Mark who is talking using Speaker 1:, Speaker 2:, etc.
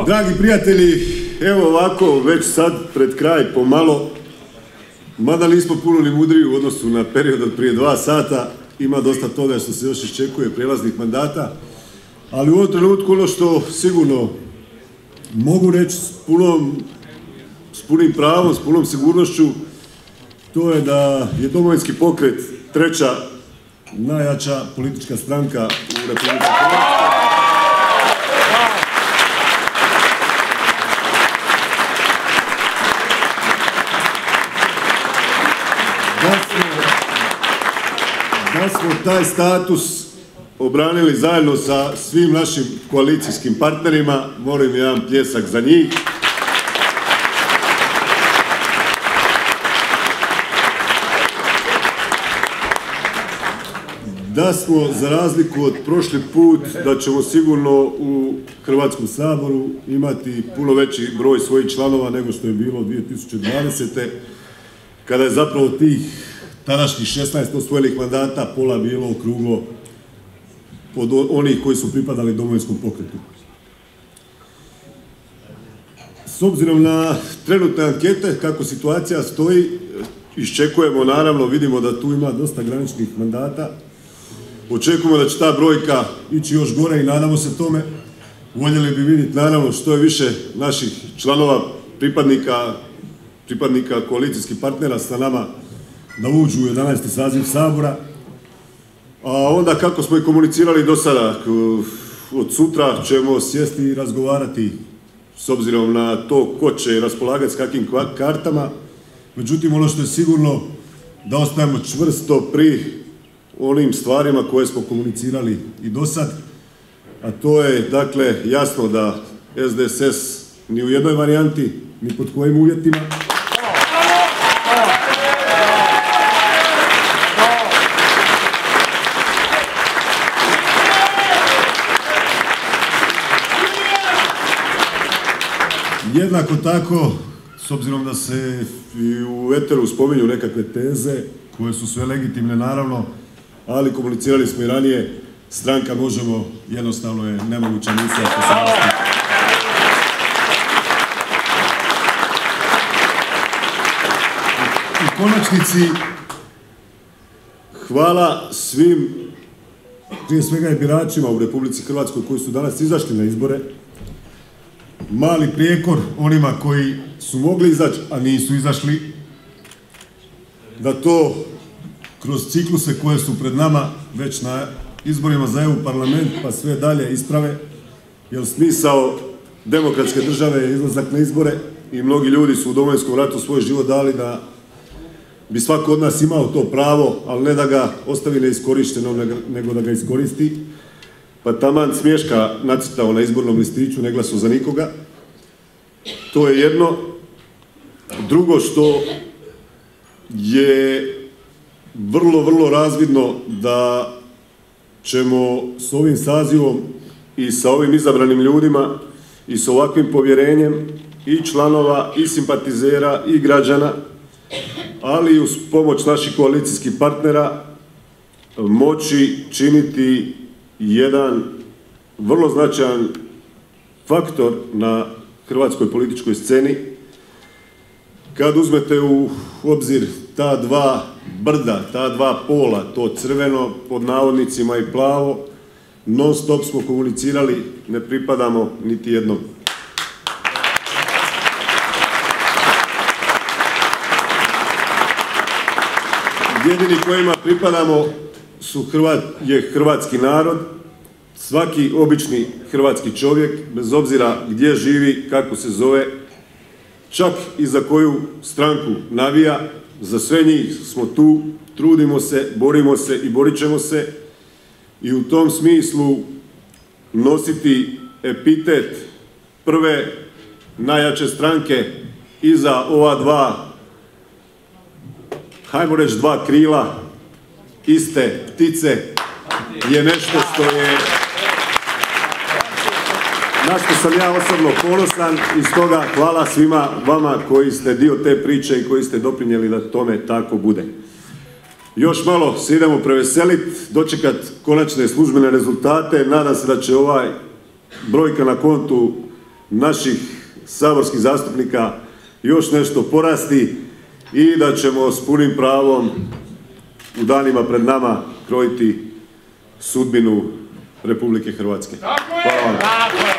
Speaker 1: Dragi prijatelji, evo ovako, već sad pred kraj pomalo, mada nismo puno ni mudriji u odnosu na period od prije dva sata, ima dosta toga što se još iščekuje prijelaznih mandata, ali u ovom trenutku ono što sigurno mogu reći s punom, s punim pravom, s punom sigurnošću, to je da je domovinski pokret treća najjača politička stranka u Republike Hrvatskoj. Da smo taj status obranili zajedno sa svim našim koalicijskim partnerima, molim jedan pljesak za njih. da smo za razliku od prošli put da ćemo sigurno u Hrvatskom saboru imati puno veći broj svojih članova nego što je bilo 2020. kada je zapravo tih tadašnjih 16 osvojenih mandata pola bilo okruglo od onih koji su pripadali domovinskom pokretu. S obzirom na trenutne ankete, kako situacija stoji, iščekujemo naravno, vidimo da tu ima dosta graničnih mandata, Očekujemo da će ta brojka ići još gore i nadamo se tome. Voljeli bi vidjeti naravno što je više naših članova, pripadnika, pripadnika koalicijskih partnera sa nama da uđu u 11. saziv Sabora. A onda kako smo i komunicirali do sada, od sutra ćemo sjesti i razgovarati s obzirom na to ko će raspolagati s kakvim kartama. Međutim, ono što je sigurno da ostajemo čvrsto pri onim stvarima koje smo komunicirali i do sad, a to je dakle jasno da SDSS ni u jednoj varijanti, ni pod kojim uvjetima, Jednako tako, s obzirom da se i u Eteru spominju nekakve teze, koje su sve legitimne naravno, ali komunicirali smo i ranije, stranka Možemo jednostavno je nemoguća misija U konačnici, hvala svim, prije svega i biračima u Republici Hrvatskoj koji su danas izašli na izbore. Mali prijekor onima koji su mogli izaći, a nisu izašli, da to kroz cikluse koje su pred nama već na izborima za EU parlament pa sve dalje isprave, jer smisao demokratske države je izlazak na izbore i mnogi ljudi su u domovinskom ratu svoj život dali da bi svako od nas imao to pravo, ali ne da ga ostavi neiskorišteno, nego da ga iskoristi. Pa taman smješka nacrtao na izbornom listiću, ne glasu za nikoga. To je jedno. Drugo što je vrlo, vrlo razvidno da ćemo s ovim sazivom i sa ovim izabranim ljudima i s ovakvim povjerenjem i članova i simpatizera i građana, ali i uz pomoć naših koalicijskih partnera moći činiti jedan vrlo značajan faktor na hrvatskoj političkoj sceni. Kad uzmete u obzir ta dva brda, ta dva pola, to crveno pod navodnicima i plavo, non stop smo komunicirali, ne pripadamo niti jednom. Jedini kojima pripadamo su je hrvatski narod, svaki obični hrvatski čovjek, bez obzira gdje živi, kako se zove, čak i za koju stranku navija, za sve njih smo tu, trudimo se, borimo se i borit ćemo se i u tom smislu nositi epitet prve najjače stranke iza ova dva, hajmo reći dva krila, iste ptice, je nešto što je na što sam ja osobno ponosan i stoga hvala svima vama koji ste dio te priče i koji ste doprinijeli da tome tako bude. Još malo se idemo preveseliti, dočekat konačne službene rezultate, nadam se da će ovaj brojka na kontu naših saborskih zastupnika još nešto porasti i da ćemo s punim pravom u danima pred nama krojiti sudbinu Republike Hrvatske. Hvala vam.